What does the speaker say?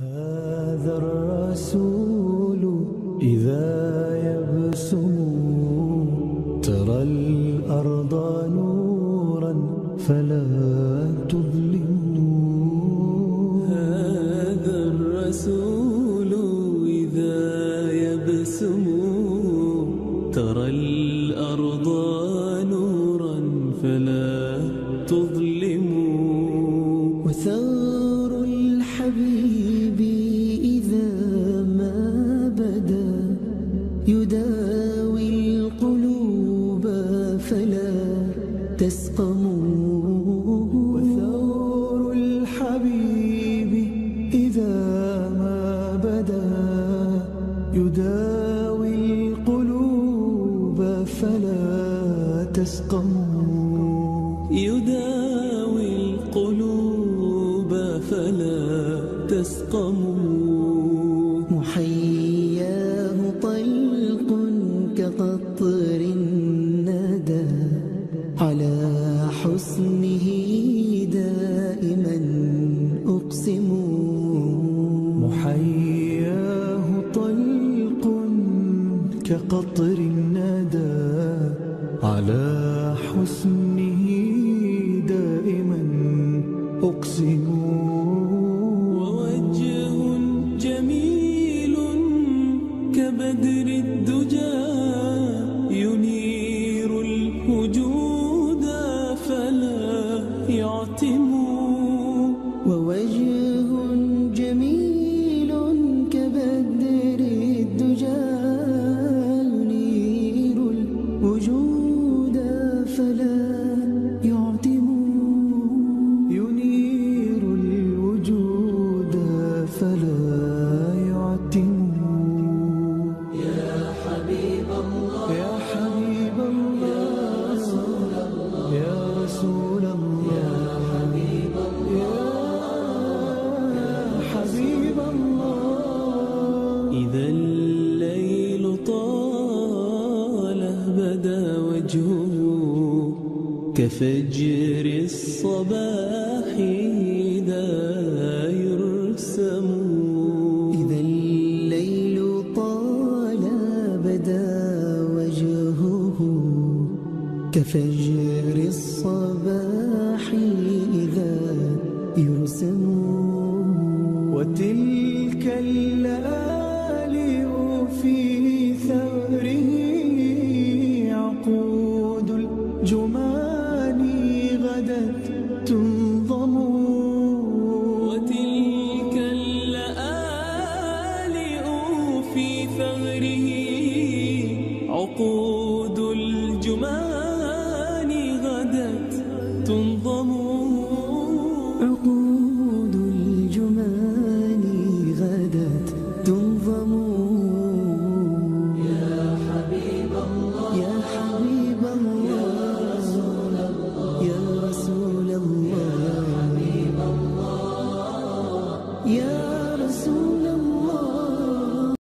هذا الرسول إذا يبسم ترى الأرض نورا فلا تظلم هذا الرسول إذا يبسم ترى الأرض نورا فلا تظلم وثار الحبيب إذا ما بدا يداوي القلوب فلا تسقم. يداوي القلوب فلا تسقم. كقطر الندى على حسنه دائما أقسم. ووجه جميل كبدر الدجى ينير الوجود فلا يعتم. وجهه كفجر الصباح إذا يرسم. إذا الليل طال بدا وجهه كفجر الصباح إذا يرسم. وتلك الليالي الجمان غدت تنظم. وتلك اللآلئ في ثغره عقود